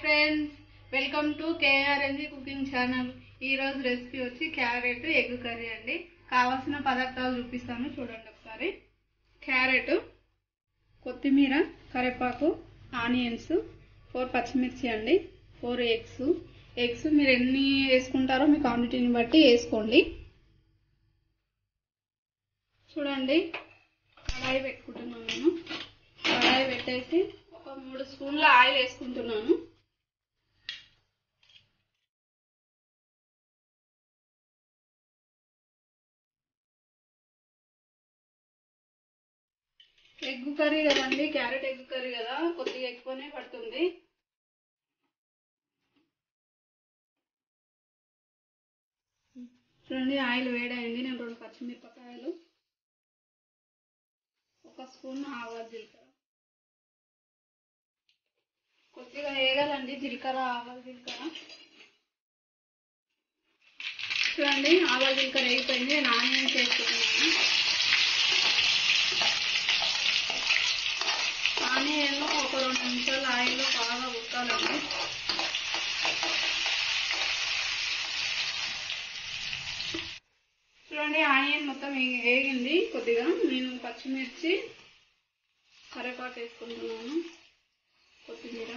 Friends welcome to KRNG cooking channel ఈరోజు recipe వచ్చి carrot egg curry అండి. కావాల్సిన పదార్థాలు చూపిస్తాను చూడండి ఒకసారి. క్యారెట్ కొత్తిమీర కరివేపాకు ఆనియన్స్ ఫోర్ పచ్చిమిర్చి అండి ఫోర్ ఎగ్స్. ఎగ్స్ మీరు ఎన్ని వేసుకుంటారో మీ క్వాంటిటీని బట్టి వేసుకోండి. చూడండి కడాయి పెట్టుకుంటున్నాను నేను. కడాయి పెట్టేసి ఒక మూడు స్పూన్ల ఆయిల్ వేసుకుంటున్నాను. ఎగ్ కర్రీ కదండి క్యారెట్ ఎగ్ కర్రీ కదా కొద్దిగా ఎక్కువనే పడుతుంది. చూడండి ఆయిల్ వేడైంది నేను రెండు పచ్చిమిరపకాయలు ఒక స్పూన్ ఆవాలు జీలకర్ర. కొద్దిగా వేగాలండి జీలకర్ర ఆవాలు జీలకర్ర. చూడండి ఆవాలు జీలకర్ర వేగిపోయింది నేను ఆనియన్స్ వేసుకుంటున్నాను ఆనియన్ ఒక రెండు నిమిషాలు ఆయిల్లో బాగా ఉడకాలండి చూడండి ఆనియన్ మొత్తం వేగింది కొద్దిగా. నేను పచ్చిమిర్చి కరేపాకు వేసుకుంటున్నాను కొత్తిమీర.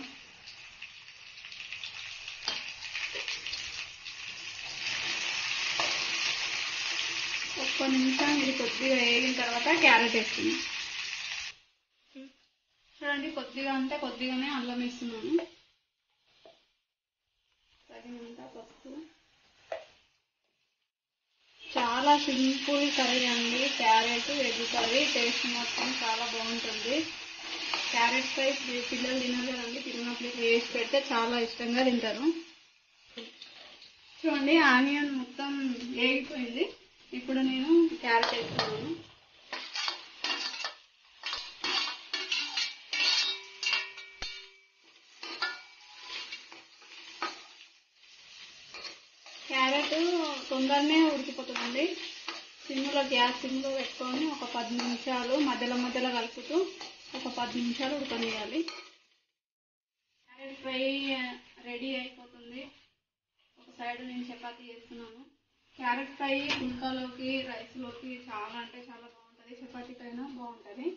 ఒక్క నిమిషం ఇది కొద్దిగా వేగిన తర్వాత క్యారెట్ వేసుకున్నాను చూడండి కొద్దిగా అంటే కొద్దిగానే అల్లం వేస్తున్నాను. తగినంత పప్పు చాలా సింపుల్ కర్రీ అండి. క్యారెట్ వెజ్ కర్రీ టేస్ట్ మొత్తం చాలా బాగుంటుంది. క్యారెట్ ఫ్రై పిల్లలు తినరు కదండి తిన్నప్పుడు వేసి పెడితే చాలా ఇష్టంగా తింటారు. చూడండి ఆనియన్ మొత్తం వేగిపోయింది క్యారెట్ తొందరనే ఉడికిపోతుందండి. సిమ్లో గ్యాస్ సిమ్లో పెట్టుకొని ఒక పది నిమిషాలు మధ్యలో మధ్యలో కలుపుతూ ఒక పది నిమిషాలు ఉడకనియాలి క్యారెట్ ఫ్రై రెడీ అయిపోతుంది. ఒక సైడ్ నేను చపాతీ చేస్తున్నాను. క్యారెట్ ఫ్రై పుల్కాలోకి రైస్లోకి చాలా అంటే చాలా బాగుంటుంది. చపాతీకైనా బాగుంటుంది.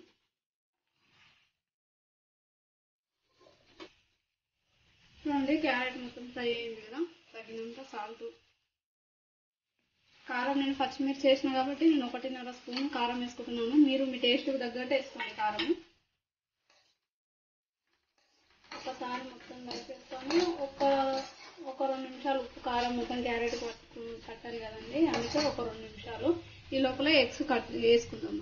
చూడండి క్యారెట్ మొత్తం ఫ్రై అయింది కదా. తగినంత సాల్ట్ కారం నేను పచ్చిమిర్చి చేసిన కాబట్టి నేను ఒకటిన్నర స్పూన్ కారం వేసుకుంటున్నాను. మీరు మీ టేస్ట్కి తగ్గట్టు వేసుకోండి కారం ఒకసారి మొత్తం కలిపేస్తాను ఒక ఒక రెండు నిమిషాలు ఉప్పు కారం మొత్తం క్యారెట్ పట్టు కట్టాలి కదండి. అందుకే ఒక రెండు నిమిషాలు. ఈ లోపల ఎగ్స్ కట్ వేసుకుందాం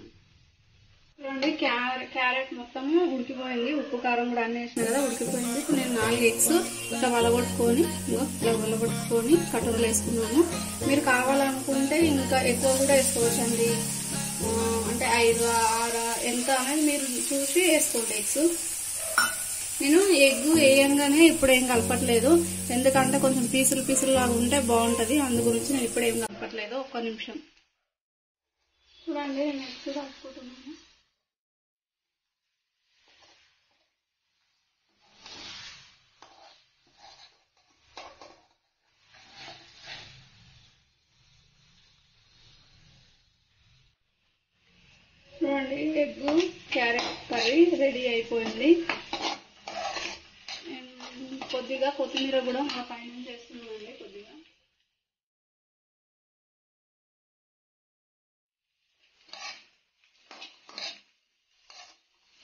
చూడండి క్యారెట్ క్యారెట్ మొత్తము ఉడికిపోయింది. ఉప్పు కారం కూడా అన్నీ వేసిన కదా ఉడికిపోయింది. ఇప్పుడు నేను నాలుగు ఎగ్స్ ఇట్లా వలగొట్టుకొని ఇట్లా వలగొట్టుకొని కటోరలు వేసుకున్నాను. మీరు కావాలనుకుంటే ఇంకా ఎక్కువ కూడా వేసుకోవచ్చండి. అంటే ఐదు ఆరు ఎంత అనేది మీరు చూసి వేసుకోండి ఎగ్స్. నేను ఎగ్ వేయంగానే ఇప్పుడు ఏం కలపట్లేదు. ఎందుకంటే కొంచెం పీసులు పీసులు లాగా ఉంటే బాగుంటుంది. అందు గురించి నేను ఇప్పుడు ఏం కలపట్లేదు. ఒక్క నిమిషం. చూడండి నెక్స్ట్ కలుపుకుంటున్నాను చూడండి ఎగ్ క్యారెట్ కర్రీ రెడీ అయిపోయింది. కొద్దిగా కొత్తిమీర కూడా మా పైన చేస్తున్నామండి కొద్దిగా.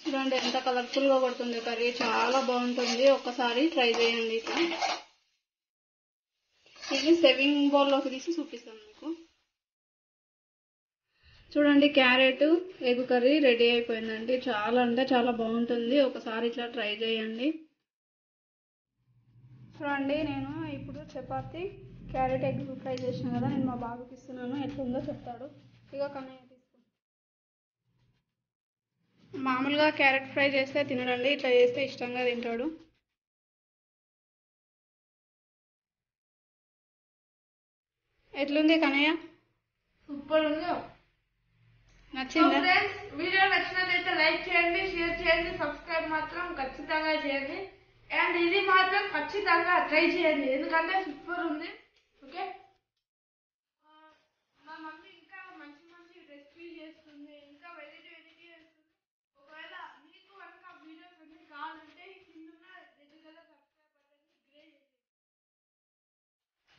చూడండి ఎంత కలర్ఫుల్గా పడుతుంది కర్రీ. చాలా బాగుంటుంది. ఒక్కసారి ట్రై చేయండి ఇట్లా ఇది సెవింగ్ బౌల్లోకి తీసి చూపిస్తాను మీకు. చూడండి క్యారెట్ ఎగ్ కర్రీ రెడీ అయిపోయిందండి. చాలా అంటే చాలా బాగుంటుంది. ఒకసారి ఇట్లా ట్రై చేయండి. చూడండి నేను ఇప్పుడు చపాతి క్యారెట్ ఎగ్ ఫ్రై చేసిన కదా నేను మా బాబుకి ఇస్తున్నాను. ఎట్లుందో చెప్తాడు. ఇక కన్నయ్య తీసుకో మామూలుగా క్యారెట్ ఫ్రై చేస్తే తినడండి. ఇట్లా చేస్తే ఇష్టంగా తింటాడు. ఎట్లుంది కన్నయ్య? సూపర్ ఉందో. నచ్చిందా? ఫ్రెండ్స్ వీడియో నచ్చినట్లయితే లైక్ చేయండి షేర్ చేయండి సబ్స్క్రైబ్ మాత్రం ఖచ్చితంగా చేయండి. అండ్ ఇది మాత్రం ఖచ్చితంగా ట్రై చేయండి. ఎందుకంటే సూపర్ ఉంది. ఓకే